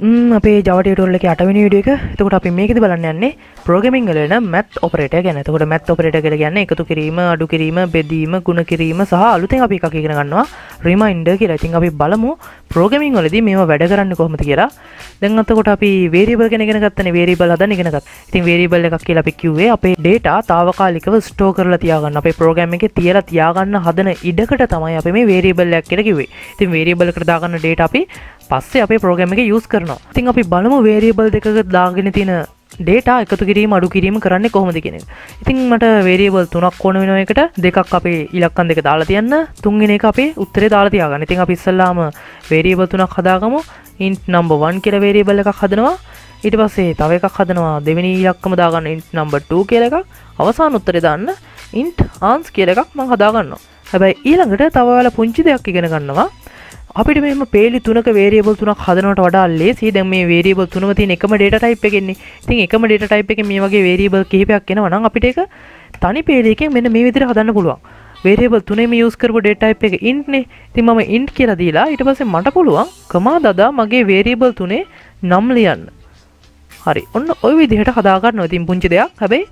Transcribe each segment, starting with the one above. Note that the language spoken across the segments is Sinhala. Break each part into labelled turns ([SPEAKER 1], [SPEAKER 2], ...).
[SPEAKER 1] අපේ ජවටටල්ල අටවිනි විඩියක එතකොට අපි මේකද බලන්න යන්නේ ප්‍රෝගමින් වලන මැත් ඔපරට ගැන. තකොට මැත් ඔපරට කර ගැන්න එකතු කිරීම අඩු කිරීම බෙදීම ගුණ කිරීම සහ අලුතෙන් අපි එකක් ඉගෙන ගන්නවා. රිමයින්ඩ කියලා. ඉතින් අපි බලමු ප්‍රෝගමින් වලදී මේවා වැඩ කරන්න කොහොමද කියලා. දැන් අතකොට අපි වේරියබල් ගැන ඉගෙන ගත්තනේ. වේරියබල් හදන්න ඉගෙන ගත්තා. ඉතින් වේරියබල් එකක් කියලා අපි කිව්වේ අපේ data తాවකාලිකව ස්ටෝර් කරලා තියාගන්න. අපේ ප්‍රෝග්‍රෑම් එකේ තියලා තියාගන්න හදන ඉඩකට තමයි අපි මේ වේරියබල් එකක් කියලා කිව්වේ. ඉතින් වේරියබල් එකට දාගන්න data අපි පස්සේ අපේ ප්‍රෝග්‍රෑම් එකේ යූස් කරනවා. ඉතින් අපි බලමු වේරියබල් දෙකක දාගෙන තියෙන ඩේටා එකතු කිරීම අඩු කිරීම කරන්න කොහොමද කියෙන ඉතින් මට වේරියබල් තුනක් ඕන වෙන එකට දෙකක් අපේ ඉලක්කන් දෙක දාලා තියන්න. තුන්ගෙන එක අපේ උත්තරේ දාලා තියාගන්න. ඉතින් අපි ඉස්සල්ලාම වේරියබල් තුනක් හදාගමු. ඉන්ට් නම්බර් 1 කියලා වේරියබල් එකක් හදනවා. ඊට පස්සේ තව එකක් හදනවා. දෙවෙනි ඉලක්කම දාගන්න ඉන්ට් නම්බර් 2 කියලා එකක්. අවසාන උත්තරේ දාන්න ඉන්ට් ආන්ස් කියලා එකක් මම හදාගන්නවා. හැබැයි ඊළඟට තව ඔයාලා පුංචි දෙයක් ඉගෙන ගන්නවා. අපිට මෙම පේලි තුනක වේරියබල් තුනක් හදනට වඩා ලේසි දැන් මේ වේරියබල් තුනම තියෙන එකම ඩේටා ටයිප් එකෙන්නේ. ඉතින් එකම ඩේටා ටයිප් එකේ මේ වගේ වේරියබල් කිහිපයක් එනවා නම් අපිට ඒක තනි පේලියකින් මෙන්න මේ විදිහට හදන්න පුළුවන්. වේරියබල් තුනේම යූස් කරපු ඩේටා ටයිප් එක int නේ. ඉතින් මම int කියලා දීලා ඊට පස්සේ මට පුළුවන් කමා දදා මගේ වේරියබල් තුනේ නම් ලියන්න. හරි. ඔන්න ওই විදිහට හදාගන්නවා. ඉතින් පුංචි දෙයක්. හැබැයි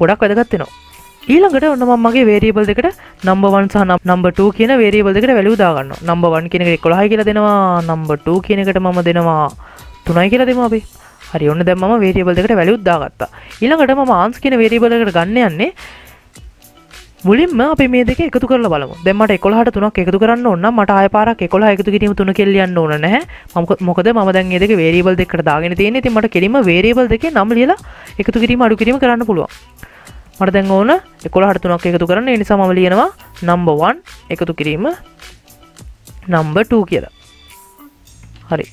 [SPEAKER 1] ගොඩක් වැදගත් වෙනවා. ඊළඟට ඔන්න මම මගේ වේරියබල් දෙකට නම්බර් 1 සහ නම්බර් 2 කියන වේරියබල් දෙකට වැලියු දාගන්නවා. නම්බර් 1 කියන එකට 11යි කියලා දෙනවා. නම්බර් 2 කියන එකට මම දෙනවා 3යි කියලා දෙමු අපි. හරි ඔන්න දැන් මම වේරියබල් දෙකට වැලියුත් දාගත්තා. ඊළඟට මම ආන්ස් කියන වේරියබල් එකට ගන්න යන්නේ මුලින්ම අපි මේ දෙක එකතු කරලා බලමු. දැන් මට 11ට 3ක් එකතු කරන්න ඕන නම් මට ආය පාරක් 11 එකතු කිරීම 3 කියලා ලියන්න ඕන නැහැ. මොකද මම දැන් මේ දෙක වේරියබල් දෙකකට දාගෙන තියෙන්නේ. ඉතින් මට කෙලින්ම වේරියබල් දෙකේ නම් ලියලා එකතු කිරීම අඩු කිරීම කරන්න පුළුවන්. මට දැන් ඕන 11ට 3ක් එකතු කරන්න. ඒ නිසා මම ලියනවා number 1 එකතු කිරීම number 2 කියලා. හරි.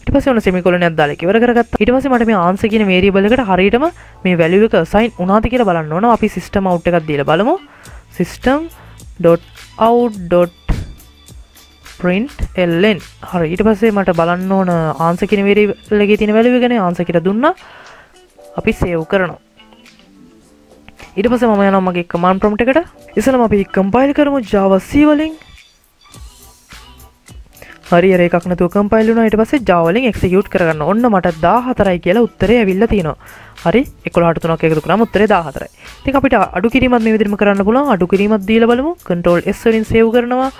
[SPEAKER 1] ඊට පස්සේ ඔන්න සෙමිකොලොනයක් දාලා ඉවර කරගත්තා. ඊට පස්සේ මට මේ answer කියන variable එකට හරියටම මේ value එක assign වුණාද කියලා බලන්න ඕන. අපි system out එකක් දීලා බලමු. system.out.print ln හරි ඊට පස්සේ මට බලන්න ඕන answer කියන variable එකේ තියෙන value ගැන answer කියලා දුන්නා. අපි save කරනවා. ඊට පස්සේ මම යනවා මගේ command prompt එකට. ඉස්සෙල්ලාම අපි compile කරමු Java C වලින්. හරි අර එකක් නැතුව කම්පයිල් වුණා ඊට පස්සේ Java වලින් execute කරගන්න. ඔන්න මට 14යි කියලා උත්තරේ ඇවිල්ලා තියෙනවා. හරි 11ට 3ක් එකතු කරාම උත්තරේ 14යි. ඉතින් අපිට අඩු කිරීමත් මේ විදිහටම කරන්න පුළුවන්. අඩු කිරීමත් දීලා බලමු. control S වලින් save කරනවා.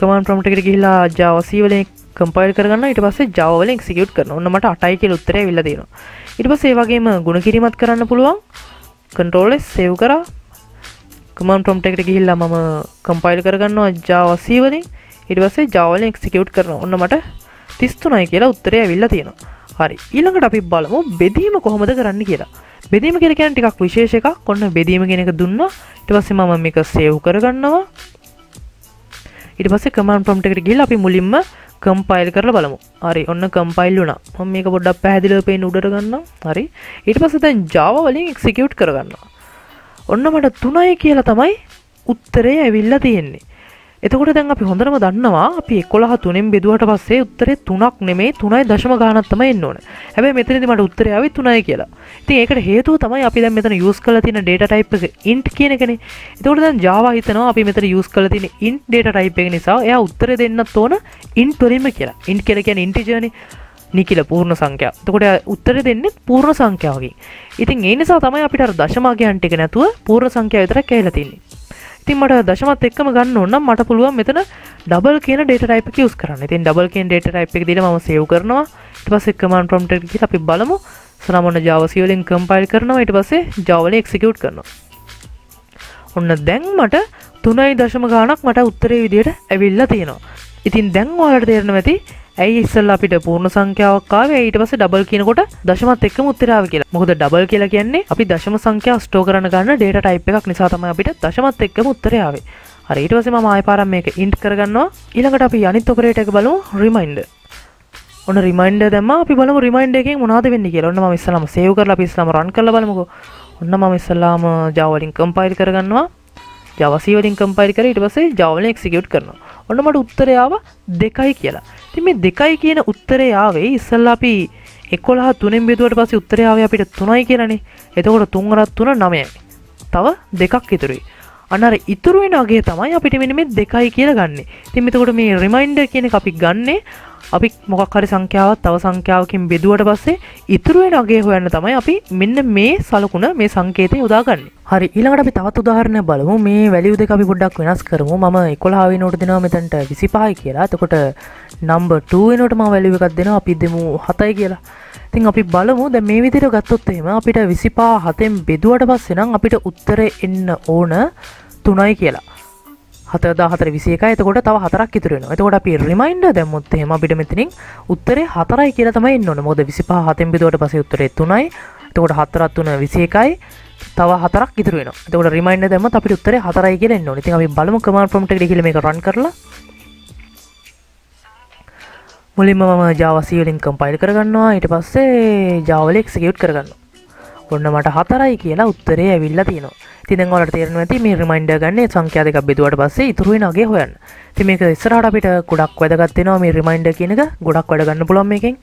[SPEAKER 1] command prompt එකට ගිහිල්ලා Java C වලින් කම්පයිල් කරගන්න ඊට පස්සේ Java වලින් execute කරනවා. ඔන්න මට 8යි කියලා උත්තරේ ඇවිල්ලා තියෙනවා. ඊට පස්සේ ඒ වගේම ගුණ කිරීමත් කරන්න පුළුවන්. Control S save කරා. command prompt එකට ගිහිල්ලා මම කම්පයිල් කරගන්නවා Java C වලින් ඊට පස්සේ Java වලින් execute කරනවා. ඔන්න මට 33යි කියලා උත්තරය ඇවිල්ලා තියෙනවා. හරි. ඊළඟට අපි බලමු බෙදීම කොහොමද කරන්න කියලා. බෙදීම කියලා කියන්නේ ටිකක් විශේෂ එකක්. ඔන්න බෙදීම කියන එක දුන්නා. ඊට පස්සේ මම මේක save කරගන්නවා. ඊට පස්සේ command prompt එකට ගිහිල්ලා අපි මුලින්ම කම්පයිල් කරලා බලමු. හරි. ඔන්න කම්පයිල් වුණා. මම මේක පොඩ්ඩක් පැහැදිලිව පේන්න උඩට ගන්නම්. හරි. ඊට පස්සේ දැන් Java වලින් execute කරගන්නවා. ඔන්න මට 3යි කියලා තමයි උත්තරේ ඇවිල්ලා තියෙන්නේ. එතකොට දැන් අපි හොඳටම දන්නවා අපි 11 තුනෙන් බෙදුවට පස්සේ උත්තරේ 3ක් නෙමෙයි 3.0 ගානක් තමයි එන්න ඕනේ. හැබැයි මෙතනදී මට උත්තරේ ආවේ 3යි කියලා. ඉතින් ඒකට හේතුව තමයි අපි දැන් මෙතන යූස් කරලා තියෙන data type එක int කියන එකනේ. එතකොට දැන් Java හිතනවා අපි මෙතන යූස් කරලා තියෙන int data type එක නිසා එයා උත්තරේ දෙන්නත් ඕන int වලින්ම කියලා. int කියලා කියන්නේ integer නේ. නිකිල පූර්ණ සංඛ්‍යාව. එතකොට උත්තරේ දෙන්නේ පූර්ණ සංඛ්‍යාවකින්. ඉතින් ඒ නිසා තමයි අපිට අර දශමාගයන් ටික නැතුව පූර්ණ සංඛ්‍යාව විතරක් ඇවිල්ලා තින්නේ. ඉතින් මට දශමත් එක්කම ගන්න ඕන නම් මට පුළුවන් මෙතන ඩබල් කියන data type එක use කරන්න. ඉතින් ඩබල් කියන data type එක දීලා මම save කරනවා. ඊට පස්සේ command prompt එකට ගිහලා අපි බලමු. සනම් ඔන්න Java C වලින් compile කරනවා. ඊට පස්සේ Java වලින් execute කරනවා. ඔන්න දැන් මට 3.0 ගාණක් මට උත්තරේ විදියට ඇවිල්ලා තියෙනවා. ඉතින් දැන් ඔයාලට තේරෙනවා ඇති ඇයි ඉස්සල්ලා අපිට පූර්ණ සංඛ්‍යාවක් ආවේ ඊට පස්සේ ඩබල් කියනකොට දශමත් එක්කම උත්තරය ආවේ කියලා. මොකද ඩබල් කියලා කියන්නේ අපි දශම සංඛ්‍යාව ස්ටෝර් කරන්න ගන්න data type එකක් නිසා තමයි අපිට දශමත් එක්කම උත්තරය ආවේ. හරි ඊට පස්සේ මම ආයෙ පාරක් මේක int කරගන්නවා. ඊළඟට අපි අනිත් ඔපරේටර් එක බලමු reminder. ඔන්න reminder දැම්මා අපි බලමු reminder එකෙන් මොනවද වෙන්නේ කියලා. ඔන්න මම ඉස්සලාම save කරලා අපි ඉස්සලාම run කරලා බලමුකෝ. ඔන්න මම ඉස්සලාම Java වලින් compile කරගන්නවා. Java C වලින් compile කරලා ඊට පස්සේ Java වලින් execute කරනවා. ඔන්න මට උත්තරය ආව 2යි කියලා. ඉතින් මේ 2යි කියන උත්තරේ ආවේ ඉස්සල්ලා අපි 11 3ෙන් බෙදුවට පස්සේ උත්තරය ආවේ අපිට 3යි කියලානේ. එතකොට 3 අරත් 3 9යි. තව දෙකක් ඉතුරුයි. අන්න අර ඉතුරු වෙන අගේ තමයි අපිට මෙන්න මේ 2යි කියලා ගන්නෙ. ඉතින් එතකොට මේ රිමයින්ඩර් කියන එක අපි ගන්නෙ අපි මොකක් හරි සංඛ්‍යාවත් තව සංඛ්‍යාවකින් බෙදුවට පස්සේ ඉතුරු වෙන අගේ හොයන්න තමයි අපි මෙන්න මේ සලකුණ මේ සංකේතය යොදාගන්නේ. හරි ඊළඟට අපි තවත් උදාහරණයක් බලමු. මේ වැලියු දෙක අපි පොඩ්ඩක් වෙනස් කරමු. මම 11 වෙනකොට දෙනවා මෙතනට 25යි කියලා. එතකොට නම්බර් 2 වෙනකොට මම වැලියු එකක් දෙනවා. අපි දෙමු 7යි කියලා. ඉතින් අපි බලමු දැන් මේ විදිහට ගත්තොත් එහෙම අපිට 25 7න් බෙදුවට පස්සේ නම් අපිට උත්තරේ එන්න ඕන 3යි කියලා. හතදා හතර විසිය එක එතකොට තව හතරක් ඉතුරෙන එතකොට අපි රිමයින්ඩ දැම්මුත් එහෙම අපිට මෙතනින් උත්තරේ හතරයි කියලා තමයි එන්න ඕන. මොකද 25 හතෙන් බෙදුවට පස්සේ උත්තරේ 3යි එතකොට හතරක් තුන 21යි තව හතරක් ඉතුරු වෙනවා. එතකොට රිමයින්ඩර් දැම්මත් අපිට උත්තරේ හතරයි කියලා එන්න ඕනේ. ඉතින් අපි බලමු කමාන්ඩ් ප්‍රොම්ප්ට් එකට ගිහලා මේක රන් කරලා. මුලින්ම මම Java C වලින් කම්පයිල් කරගන්නවා. ඊට පස්සේ Java වල එක්සිකියුට් කරගන්නවා. ඔන්න මට හතරයි කියලා උත්තරේ ඇවිල්ලා තියෙනවා තිදන් වලට තේරෙනවා ඇති මේ රිමයින්ඩර් ගන්න සංඛ්‍යා දෙකක් බෙදුවට පස්සේ ඉතුරු වෙන අගේ හොයන්න. ඉතින් මේක ඉස්සරහට අපිට ගොඩක් වැදගත් වෙනවා මේ රිමයින්ඩර් කියන එක ගොඩක් වැඩ ගන්න පුළුවන් මේකෙන්.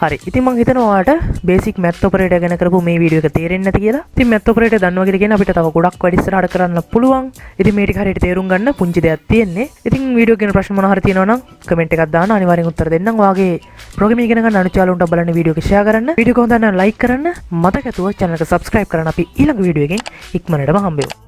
[SPEAKER 1] හරි ඉතින් මං හිතනවා ඔයාලට බේසික් මැත් ඔපරේටර් ගැන කරපු මේ වීඩියෝ එක තේරෙන්නේ නැති කියලා. ඉතින් මැත් ඔපරේටර් දන්නවා කියලා කියන අපිට තව ගොඩක් වැඩ ඉස්සරහට කරන්න පුළුවන්. ඉතින් මේ ටික හරියට තේරුම් ගන්න පුංචි දෙයක් තියෙන්නේ. ඉතින් වීඩියෝ ගැන ප්‍රශ්න මොනවා හරි තියෙනවා නම් කමෙන්ට් එකක් දාන්න අනිවාර්යෙන් උත්තර දෙන්නම්. ඔයාගේ ප්‍රෝග්‍රෑමින් ඉගෙන ගන්න අනුචාලුන්ට බලන්න වීඩියෝ එක ෂෙයා කරන්න. වීඩියෝ එක හොඳ නම් ලයික් කරන්න. මතක ඇතුව channel එක subscribe කරන්න අපි ඊළඟ වීඩියෝ එකෙන් ඉක්මනටම හම්බෙමු.